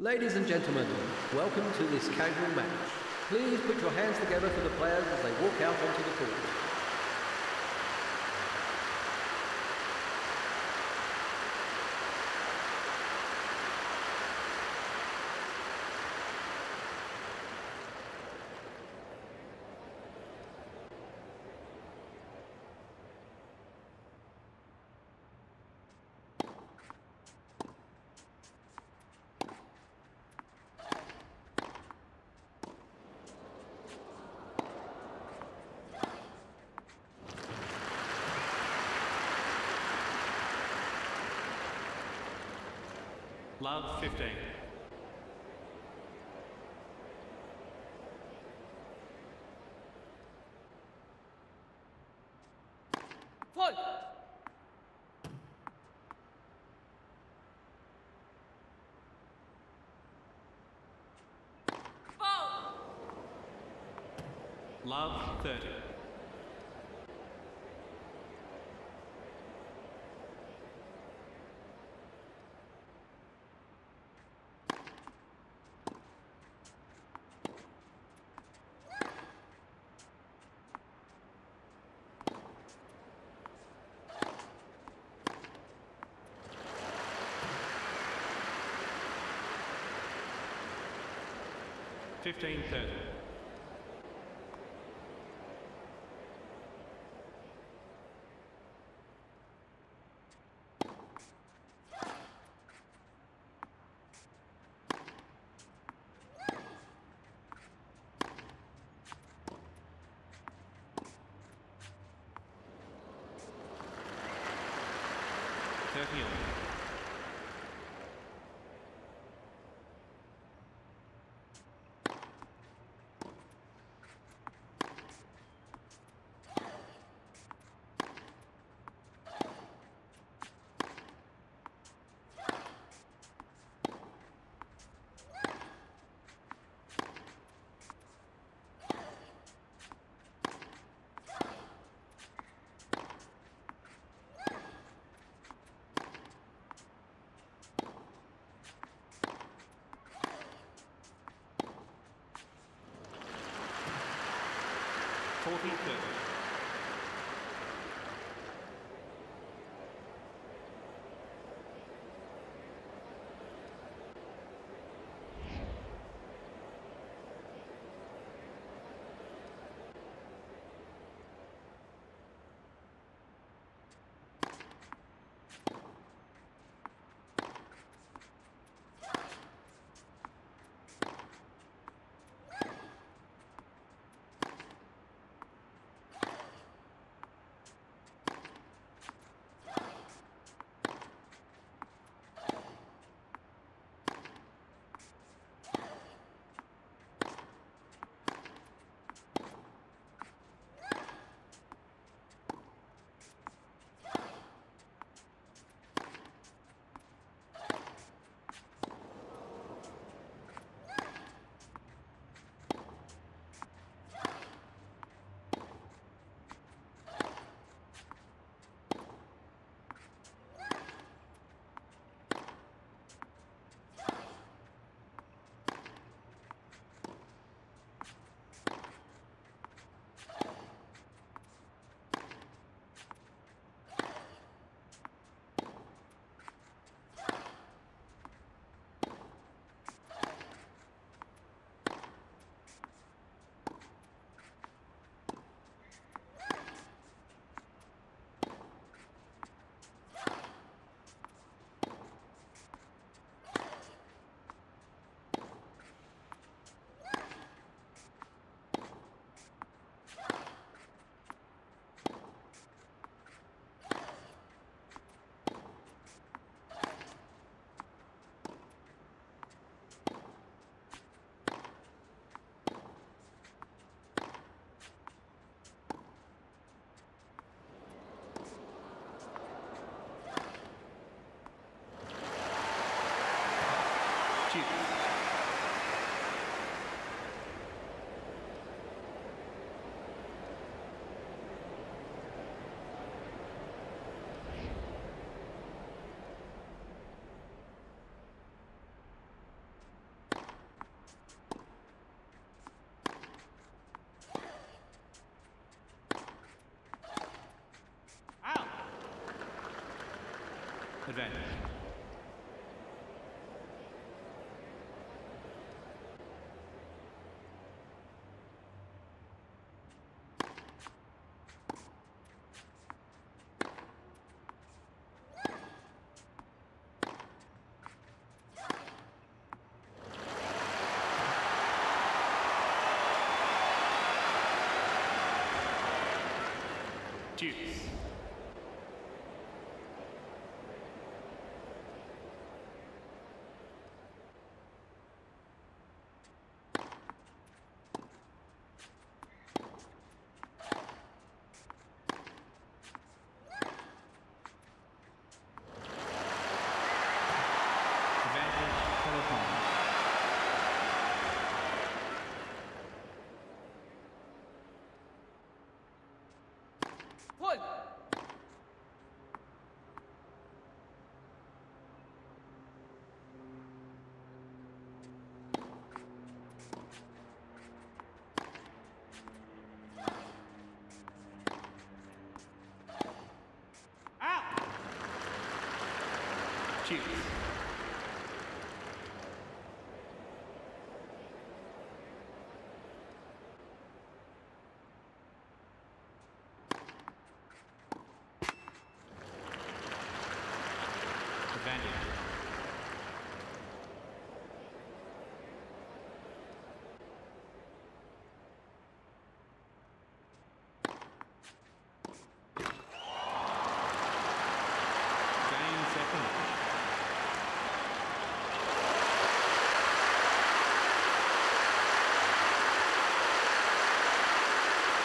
Ladies and gentlemen, welcome to this casual match. Please put your hands together for the players as they walk out onto the court. Love 15. Fight! Foul! Love 30. Fifteen thirty. Thirty Advantage. Deuce. Advantage Peloton. Point. Out. Deuce.